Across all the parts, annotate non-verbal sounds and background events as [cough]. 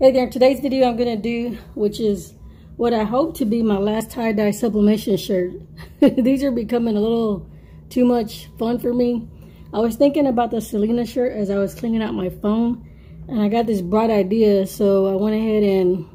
Hey there, today's video I'm going to do, which is what I hope to be my last tie-dye sublimation shirt. [laughs] These are becoming a little too much fun for me. I was thinking about the Selena shirt as I was cleaning out my phone, and I got this bright idea, so I went ahead and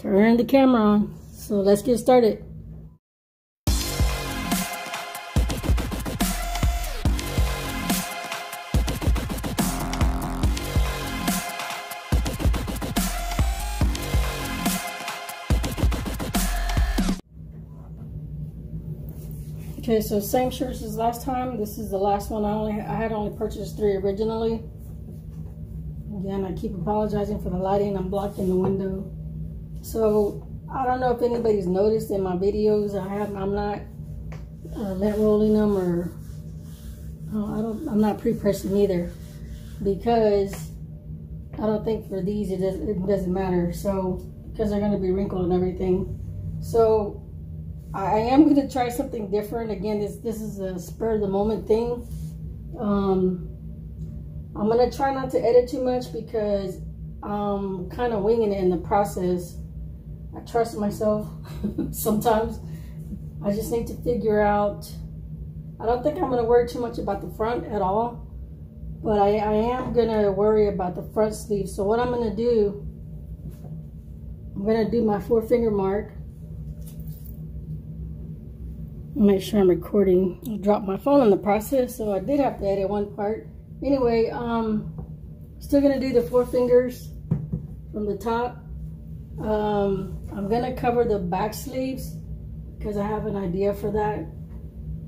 turned the camera on. So let's get started. Okay, so same shirts as last time. This is the last one. I only I had only purchased three originally. Again, I keep apologizing for the lighting. I'm blocking the window. So I don't know if anybody's noticed in my videos. I have I'm not uh, lint rolling them or uh, I don't. I'm not pre-pressing either because I don't think for these it, does, it doesn't matter. So because they're going to be wrinkled and everything. So I am going to try something different. Again, this this is a spur of the moment thing. Um, I'm going to try not to edit too much because I'm kind of winging it in the process. I trust myself [laughs] sometimes. I just need to figure out. I don't think I'm going to worry too much about the front at all. But I, I am going to worry about the front sleeve. So what I'm going to do, I'm going to do my four finger mark make sure I'm recording. I dropped my phone in the process, so I did have to edit one part. Anyway, um, still gonna do the four fingers from the top. Um, I'm gonna cover the back sleeves because I have an idea for that,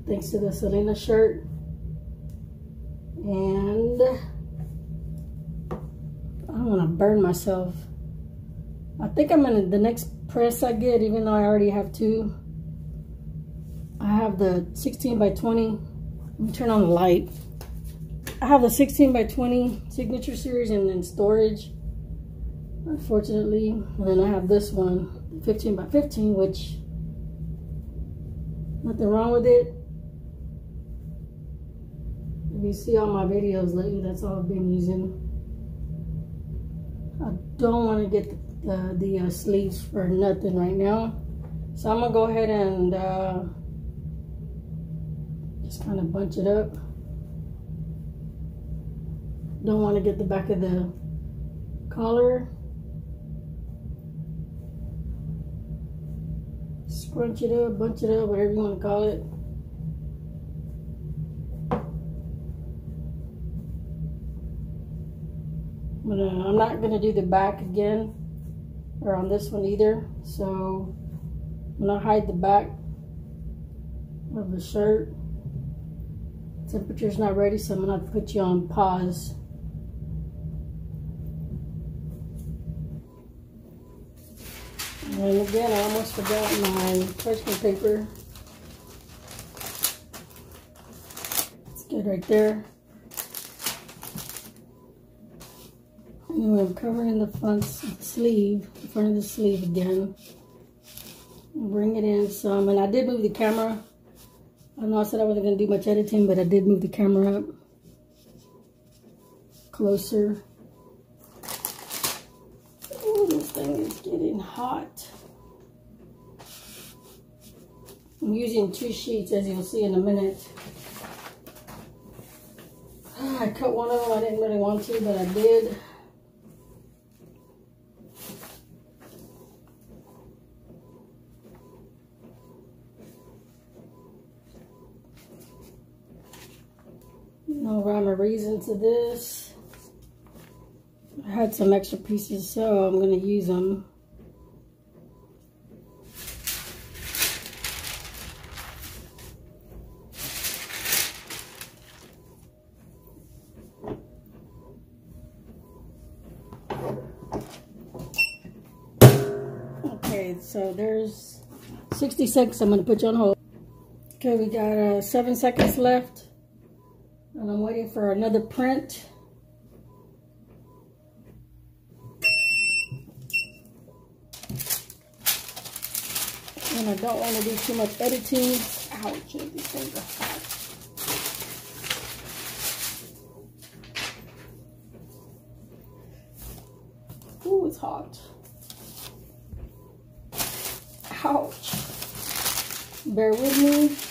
thanks to the Selena shirt. And I don't want to burn myself. I think I'm gonna the next press I get, even though I already have two. Have the 16 by 20. Let me turn on the light. I have the 16 by 20 signature series and then storage, unfortunately. And then I have this one, 15 by 15, which nothing wrong with it. If you see all my videos lately, that's all I've been using. I don't want to get the, the, the uh, sleeves for nothing right now. So I'm going to go ahead and uh, just kind of bunch it up. Don't want to get the back of the collar. Scrunch it up, bunch it up, whatever you want to call it. Uh, I'm not going to do the back again or on this one either. So I'm going to hide the back of the shirt. Temperature's not ready, so I'm gonna put you on pause. And again, I almost forgot my parchment paper. It's good right there. Anyway, I'm covering the front sleeve, the front of the sleeve again. Bring it in some, and I did move the camera I know I said I wasn't going to do much editing, but I did move the camera up closer. This thing is getting hot. I'm using two sheets, as you'll see in a minute. [sighs] I cut one of them. I didn't really want to, but I did. Reason to this. I had some extra pieces, so I'm going to use them. Okay, so there's 60 seconds. I'm going to put you on hold. Okay, we got uh, seven seconds left. For another print. And I don't want to do too much editing. Ouch, these things are hot. Ooh, was hot. Ouch. Bear with me.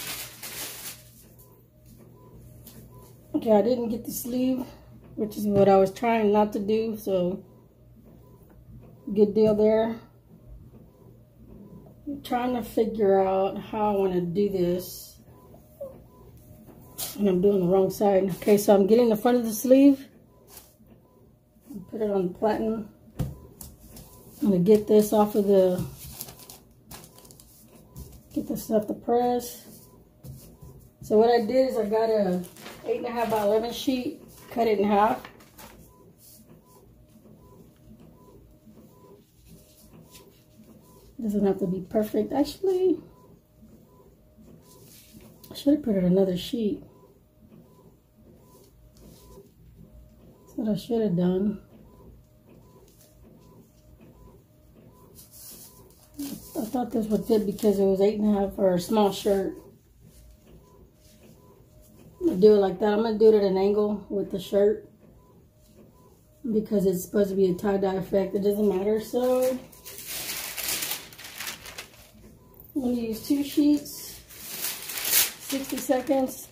Okay, I didn't get the sleeve, which is what I was trying not to do, so good deal there. I'm trying to figure out how I want to do this. And I'm doing the wrong side. Okay, so I'm getting the front of the sleeve. Put it on the platen. I'm going to get this off of the, get this stuff to press. So what I did is I got a eight and a half by 11 sheet, cut it in half. Doesn't have to be perfect. Actually, I should have put it another sheet. That's what I should have done. I thought this would fit because it was eight and a half for a small shirt. Do it like that. I'm gonna do it at an angle with the shirt because it's supposed to be a tie-dye effect. It doesn't matter. So I'm going to use two sheets, 60 seconds.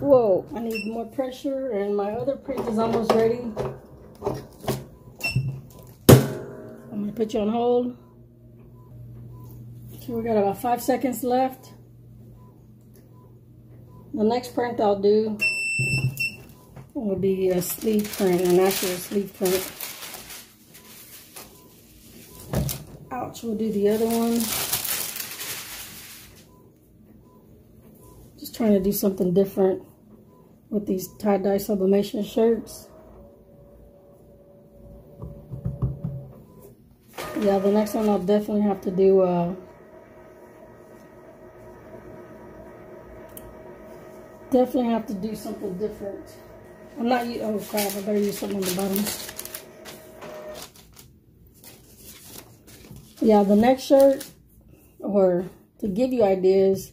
Whoa, I need more pressure and my other print is almost ready. I'm going to put you on hold. So we got about five seconds left. The next print I'll do will be a sleeve print, an actual sleeve print. Ouch, we'll do the other one. Just trying to do something different with these tie-dye sublimation shirts. Yeah, the next one I'll definitely have to do uh, definitely have to do something different. I'm not, oh crap, I better use something on the bottom. yeah the next shirt or to give you ideas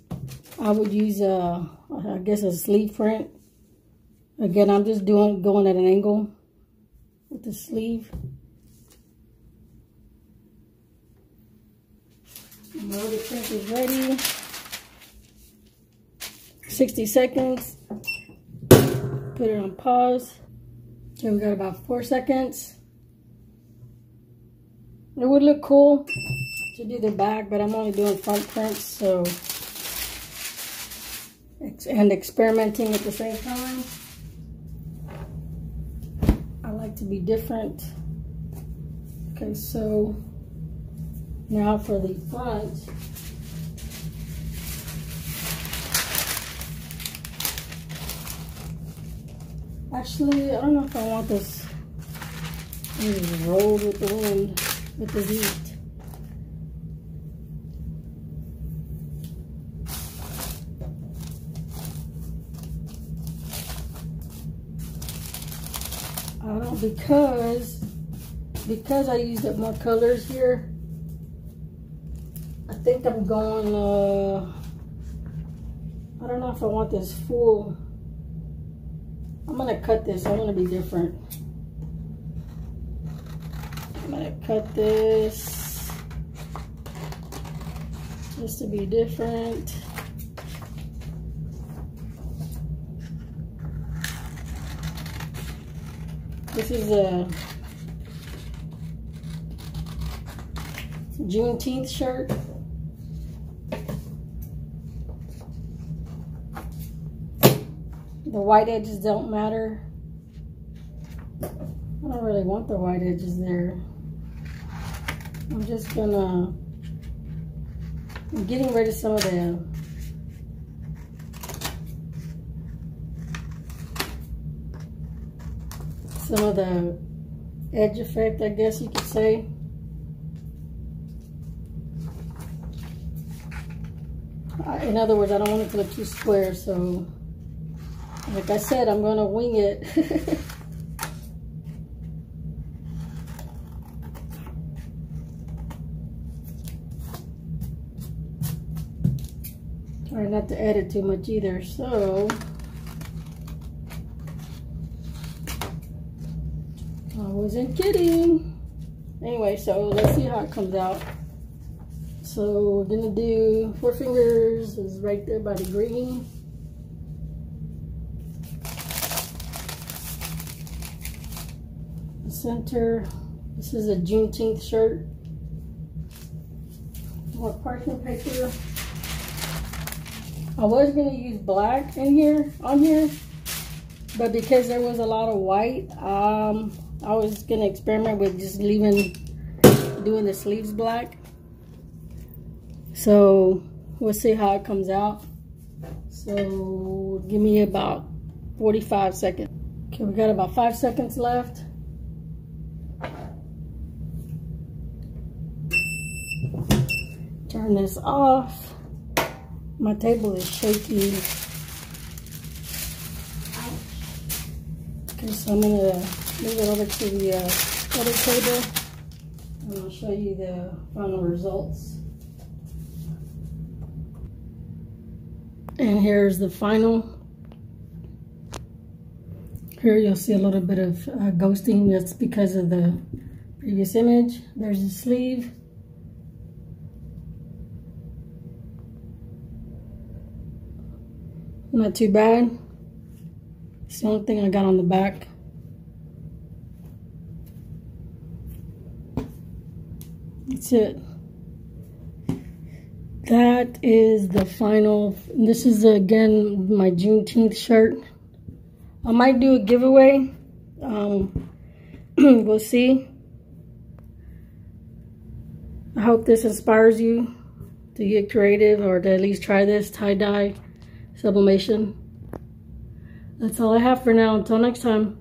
I would use a I guess a sleeve print again I'm just doing going at an angle with the sleeve my other print is ready 60 seconds put it on pause okay we got about four seconds it would look cool to do the back, but I'm only doing front prints, so and experimenting at the same time. I like to be different. Okay, so now for the front. Actually, I don't know if I want this roll with the wind with the heat. I don't because because I used up my colors here. I think I'm going. Uh, I don't know if I want this full. I'm gonna cut this. I want to be different. I'm gonna cut this just to be different. This is a Juneteenth shirt. The white edges don't matter. I don't really want the white edges there. I'm just gonna, I'm getting rid of some of the some of the edge effect, I guess you could say. In other words, I don't want it to look too square, so like I said, I'm going to wing it. [laughs] Try not to edit too much either. So, I wasn't kidding. Anyway, so let's see how it comes out. So we're gonna do four fingers is right there by the green. Center. This is a Juneteenth shirt. More parchment paper. I was gonna use black in here, on here, but because there was a lot of white, um, I was gonna experiment with just leaving, doing the sleeves black. So we'll see how it comes out. So give me about 45 seconds. Okay, we got about five seconds left. Turn this off. My table is shaky. Okay, so I'm gonna move it over to the uh, other table and I'll show you the final results. And here's the final. Here you'll see a little bit of uh, ghosting. That's because of the previous image. There's the sleeve. Not too bad. It's the only thing I got on the back. That's it. That is the final. This is again my Juneteenth shirt. I might do a giveaway. Um, [clears throat] we'll see. I hope this inspires you to get creative or to at least try this tie-dye sublimation. That's all I have for now. Until next time.